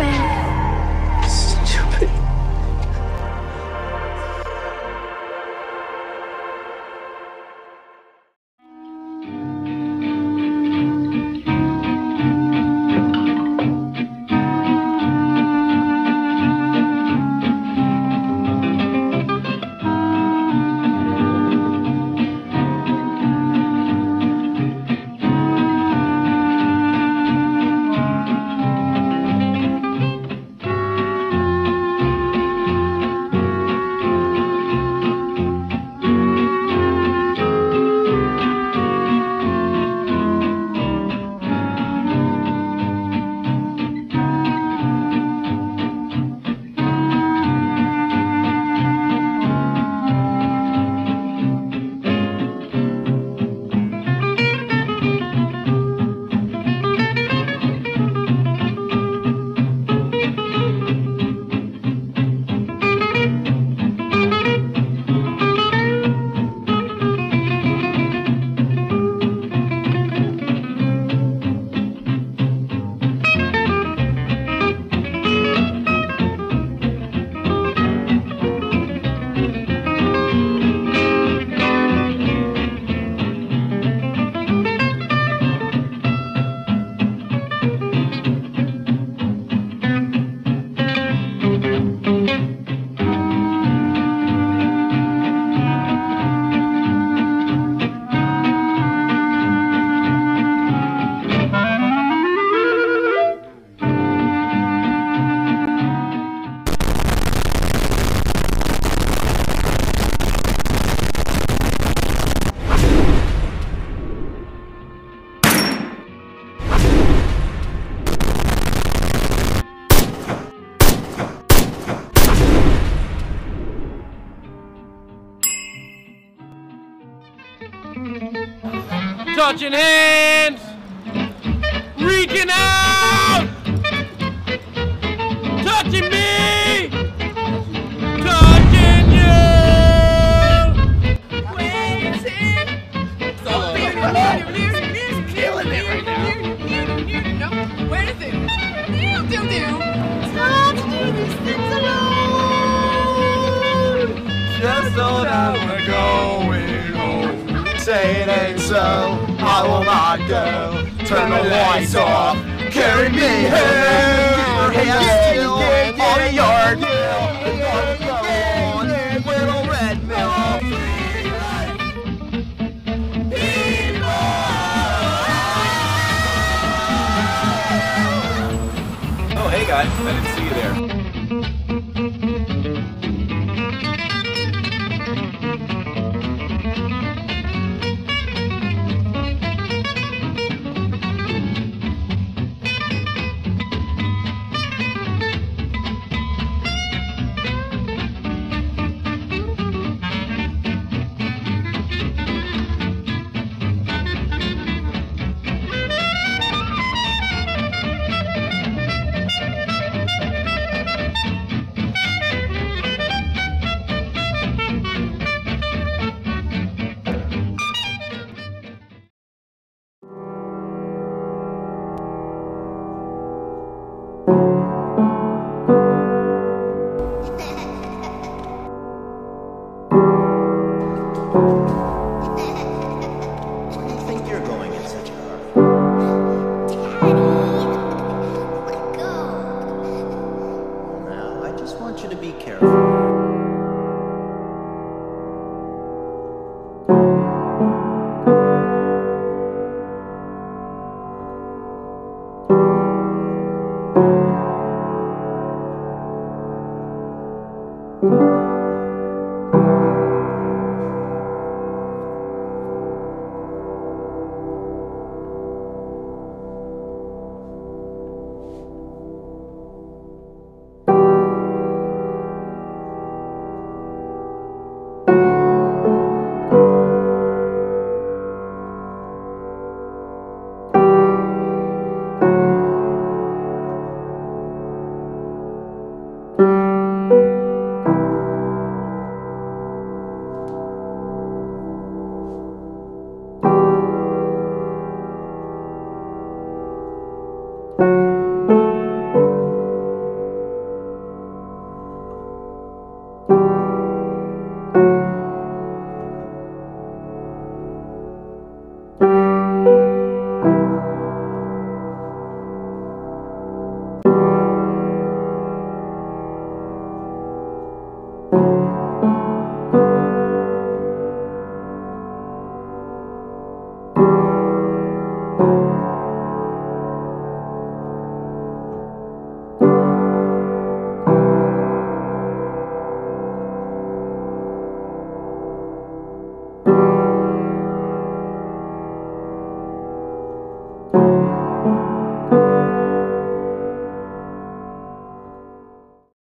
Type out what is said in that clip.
open. Touching hands, reaching out, touching me, touching you. Killing it right now. Where is it? Do do. Stop do things alone. Just know that going home. Say it ain't so. I will not go. Turn the lights off. Carry me home. Hands still on the yard. Oh, hey guys, I didn't see you there. careful. thank mm -hmm. you